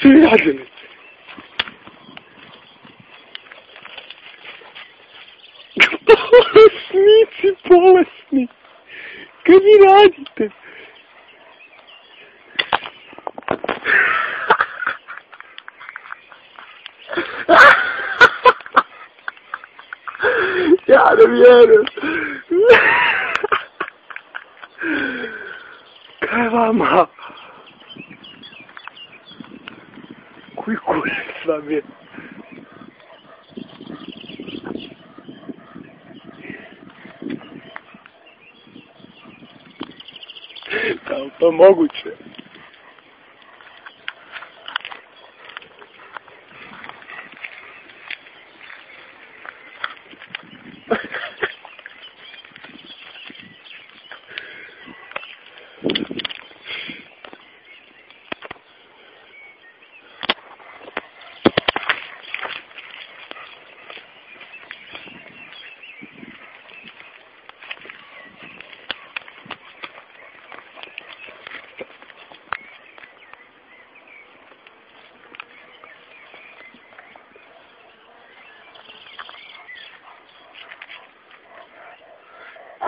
suyu hazırlayın. Полосницы, полосни. Камерадите. Я не верю. Кава мама. Koji kurac vam je? Da li to moguće?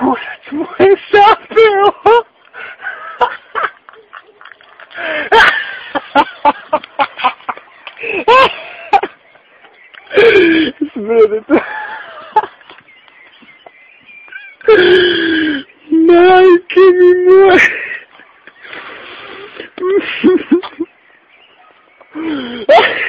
Кушать мой сапил! Смеет. Майки не мой! Ha ha ha!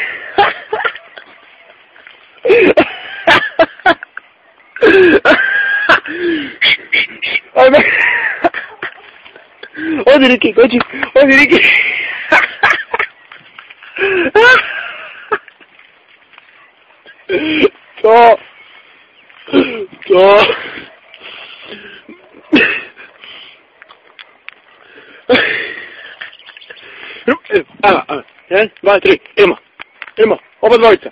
Odi Riki, dođi. Odi Riki. To. To. Evo, evo. Jedan, dva, tri. Idemo. Idemo. Oba dvojica.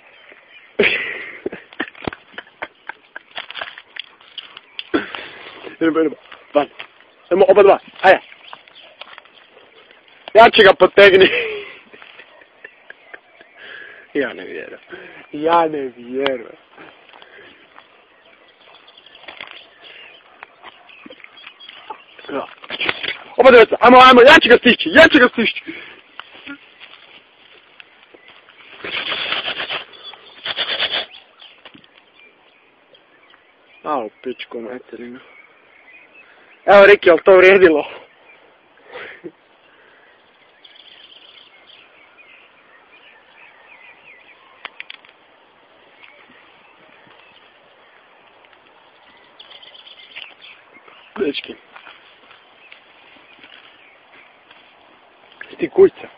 Idemo, idemo. Van. Idemo oba dva. Ajde. Ja ću ga potegni. Ja ne vjerujem. Ja ne vjerujem. Oba dvojica. Ajmo, ajmo. Ja ću ga stići. Ja ću ga stići. A, u pičku materinu. Evo Riki, jel to vrijedilo? Плечки. И Костя.